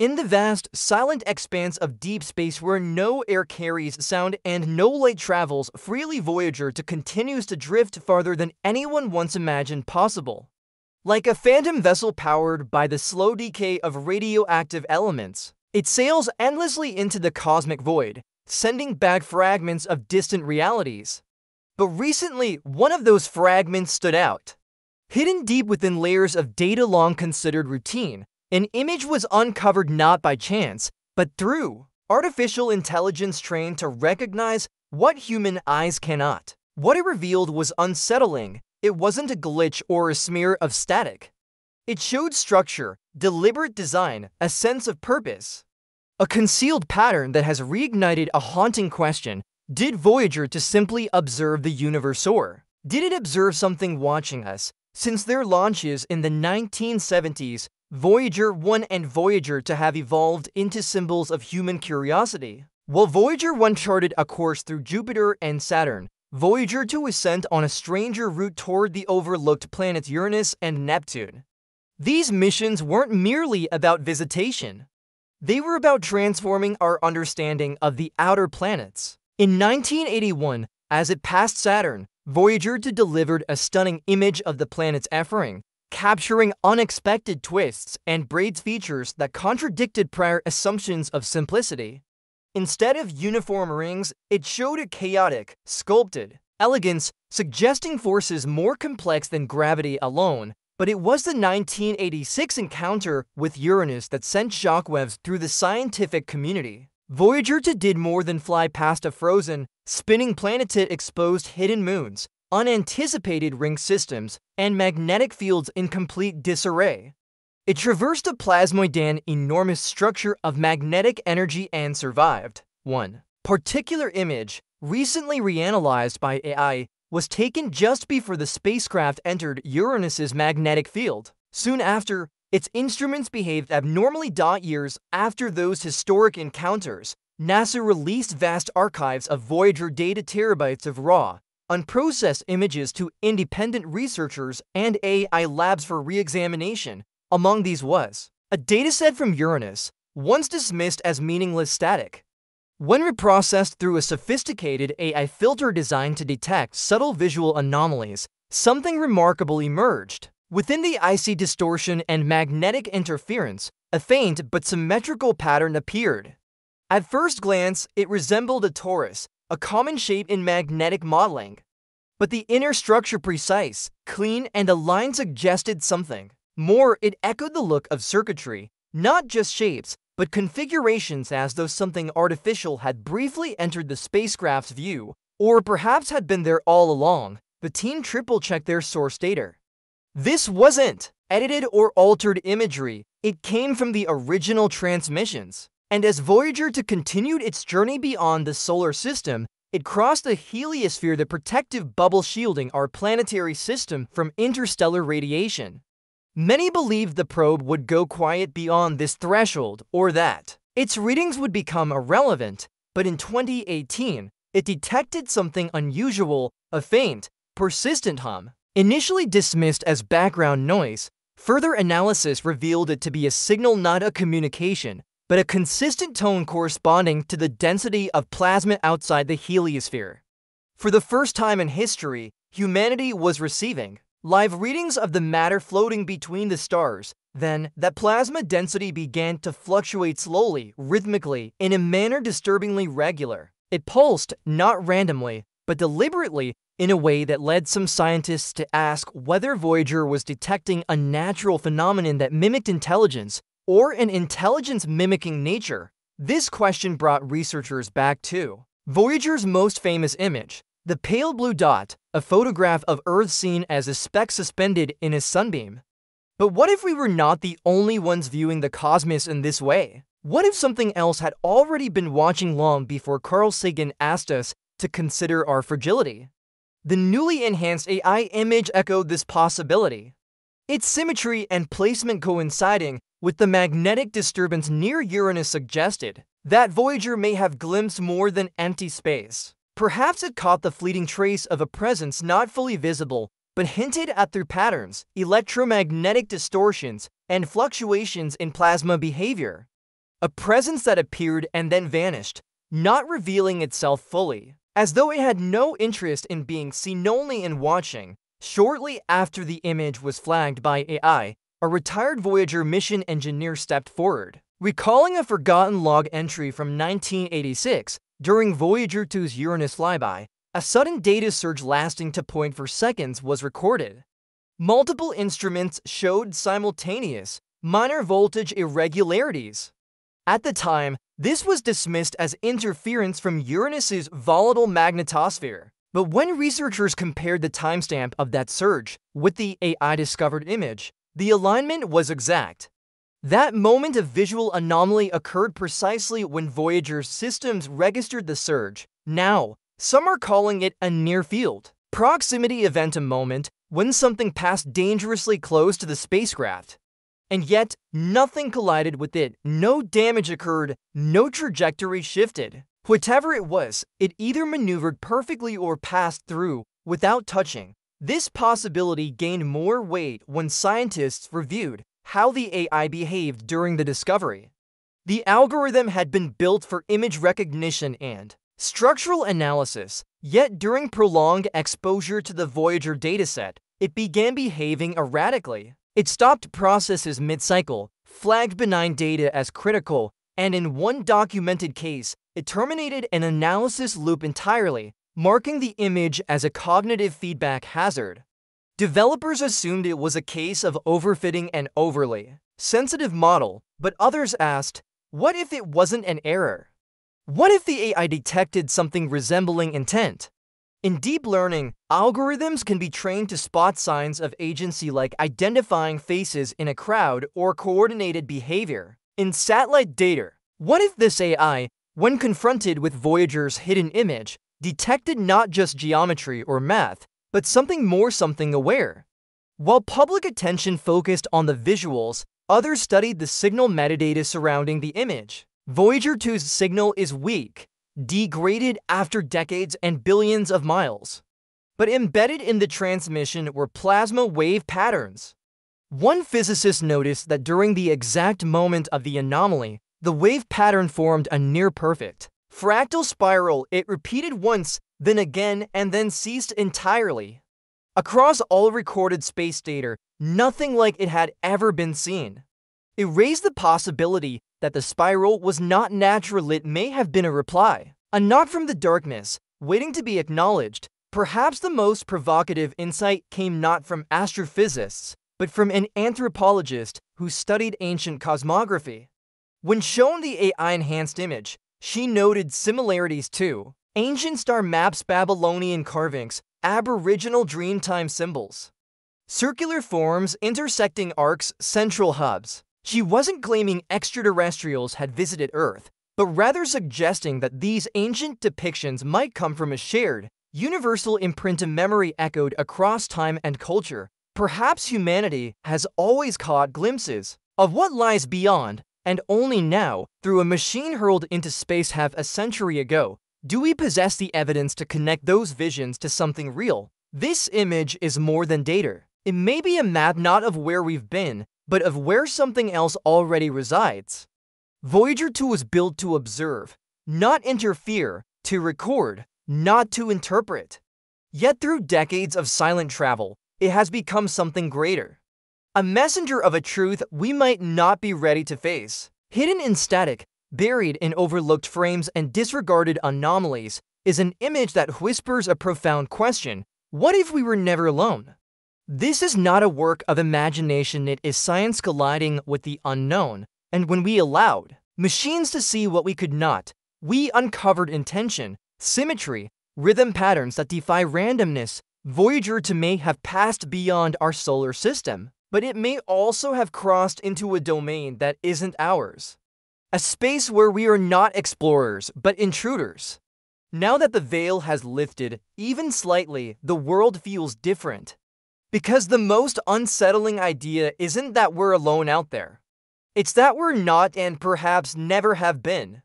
In the vast, silent expanse of deep space where no air carries sound and no light travels freely, Voyager 2 continues to drift farther than anyone once imagined possible. Like a phantom vessel powered by the slow decay of radioactive elements, it sails endlessly into the cosmic void, sending back fragments of distant realities. But recently, one of those fragments stood out. Hidden deep within layers of data long considered routine, an image was uncovered not by chance, but through artificial intelligence trained to recognize what human eyes cannot. What it revealed was unsettling. It wasn't a glitch or a smear of static. It showed structure, deliberate design, a sense of purpose. A concealed pattern that has reignited a haunting question. Did Voyager 2 simply observe the universe or did it observe something watching us? Since their launches in the 1970s, Voyager 1 and Voyager 2 have evolved into symbols of human curiosity. While Voyager 1 charted a course through Jupiter and Saturn, Voyager 2 was sent on a stranger route toward the overlooked planets Uranus and Neptune. These missions weren't merely about visitation. They were about transforming our understanding of the outer planets. In 1981, as it passed Saturn, Voyager 2 delivered a stunning image of the planet's F ring, capturing unexpected twists and braids features that contradicted prior assumptions of simplicity. Instead of uniform rings, it showed a chaotic, sculpted elegance, suggesting forces more complex than gravity alone. But it was the 1986 encounter with Uranus that sent shockwaves through the scientific community. Voyager 2 did more than fly past a frozen, spinning planet it exposed hidden moons, unanticipated ring systems, and magnetic fields in complete disarray. It traversed a plasmoid an enormous structure of magnetic energy and survived. 1. Particular image, recently reanalyzed by AI, was taken just before the spacecraft entered Uranus's magnetic field. Soon after, its instruments behaved abnormally. Years after those historic encounters, NASA released vast archives of Voyager data terabytes of raw, unprocessed images to independent researchers and AI labs for re-examination. Among these was a dataset from Uranus, once dismissed as meaningless static. When reprocessed through a sophisticated AI filter designed to detect subtle visual anomalies, something remarkable emerged. Within the icy distortion and magnetic interference, a faint but symmetrical pattern appeared. At first glance, it resembled a torus, a common shape in magnetic modeling. But the inner structure precise, clean, and aligned suggested something. More, it echoed the look of circuitry, not just shapes, but configurations as though something artificial had briefly entered the spacecraft's view, or perhaps had been there all along. The team triple-checked their source data. This wasn't edited or altered imagery, it came from the original transmissions. And as Voyager 2 continued its journey beyond the solar system, it crossed the heliosphere, the protective bubble shielding our planetary system from interstellar radiation. Many believed the probe would go quiet beyond this threshold, or that its readings would become irrelevant, but in 2018, it detected something unusual, a faint, persistent hum. Initially dismissed as background noise, further analysis revealed it to be a signal not a communication, but a consistent tone corresponding to the density of plasma outside the heliosphere. For the first time in history, humanity was receiving live readings of the matter floating between the stars. Then, that plasma density began to fluctuate slowly, rhythmically, in a manner disturbingly regular. It pulsed, not randomly, but deliberately, in a way that led some scientists to ask whether Voyager was detecting a natural phenomenon that mimicked intelligence or an intelligence mimicking nature? This question brought researchers back to Voyager's most famous image, the pale blue dot, a photograph of Earth seen as a speck suspended in a sunbeam. But what if we were not the only ones viewing the cosmos in this way? What if something else had already been watching long before Carl Sagan asked us to consider our fragility? The newly enhanced AI image echoed this possibility. Its symmetry and placement coinciding with the magnetic disturbance near Uranus suggested that Voyager may have glimpsed more than empty space. Perhaps it caught the fleeting trace of a presence not fully visible, but hinted at through patterns, electromagnetic distortions, and fluctuations in plasma behavior. a presence that appeared and then vanished, not revealing itself fully, as though it had no interest in being seen only in watching. Shortly after the image was flagged by AI, a retired Voyager mission engineer stepped forward, recalling a forgotten log entry from 1986 during Voyager 2's Uranus flyby. A sudden data surge lasting to point for seconds was recorded. Multiple instruments showed simultaneous, minor voltage irregularities. At the time, this was dismissed as interference from Uranus's volatile magnetosphere. But when researchers compared the timestamp of that surge with the AI-discovered image, the alignment was exact. That moment of visual anomaly occurred precisely when Voyager's systems registered the surge. Now, some are calling it a near-field proximity event a moment when something passed dangerously close to the spacecraft. And yet, nothing collided with it, no damage occurred, no trajectory shifted. Whatever it was, it either maneuvered perfectly or passed through without touching. This possibility gained more weight when scientists reviewed how the AI behaved during the discovery. The algorithm had been built for image recognition and structural analysis, yet during prolonged exposure to the Voyager dataset, it began behaving erratically. It stopped processes mid-cycle, flagged benign data as critical, and in one documented case, it terminated an analysis loop entirely, marking the image as a cognitive feedback hazard. Developers assumed it was a case of overfitting an overly sensitive model, but others asked, what if it wasn't an error? What if the AI detected something resembling intent? In deep learning, algorithms can be trained to spot signs of agency like identifying faces in a crowd or coordinated behavior. In satellite data, what if this AI, when confronted with Voyager's hidden image, detected not just geometry or math, but something more something aware? While public attention focused on the visuals, others studied the signal metadata surrounding the image. Voyager 2's signal is weak, degraded after decades and billions of miles. But embedded in the transmission were plasma wave patterns. One physicist noticed that during the exact moment of the anomaly, the wave pattern formed a near-perfect fractal spiral. It repeated once, then again, and then ceased entirely. Across all recorded space data, nothing like it had ever been seen. It raised the possibility that the spiral was not natural it may have been a reply. A knock from the darkness, waiting to be acknowledged. Perhaps the most provocative insight came not from astrophysicists, but from an anthropologist who studied ancient cosmography. When shown the AI-enhanced image, she noted similarities too. Ancient star maps Babylonian carvings, aboriginal dreamtime symbols. Circular forms intersecting arcs, central hubs. She wasn't claiming extraterrestrials had visited Earth, but rather suggesting that these ancient depictions might come from a shared, universal imprint of memory echoed across time and culture. Perhaps humanity has always caught glimpses of what lies beyond, and only now, through a machine hurled into space half a century ago, do we possess the evidence to connect those visions to something real. This image is more than data. It may be a map not of where we've been, but of where something else already resides. Voyager 2 was built to observe, not interfere, to record, not to interpret. Yet through decades of silent travel, it has become something greater. A messenger of a truth we might not be ready to face. Hidden in static, buried in overlooked frames and disregarded anomalies, is an image that whispers a profound question. What if we were never alone? This is not a work of imagination, it is science colliding with the unknown. And when we allowed machines to see what we could not, we uncovered intention, symmetry, rhythm patterns that defy randomness. Voyager 2 may have passed beyond our solar system, but it may also have crossed into a domain that isn't ours. A space where we are not explorers, but intruders. Now that the veil has lifted, even slightly, the world feels different. Because the most unsettling idea isn't that we're alone out there. It's that we're not and perhaps never have been.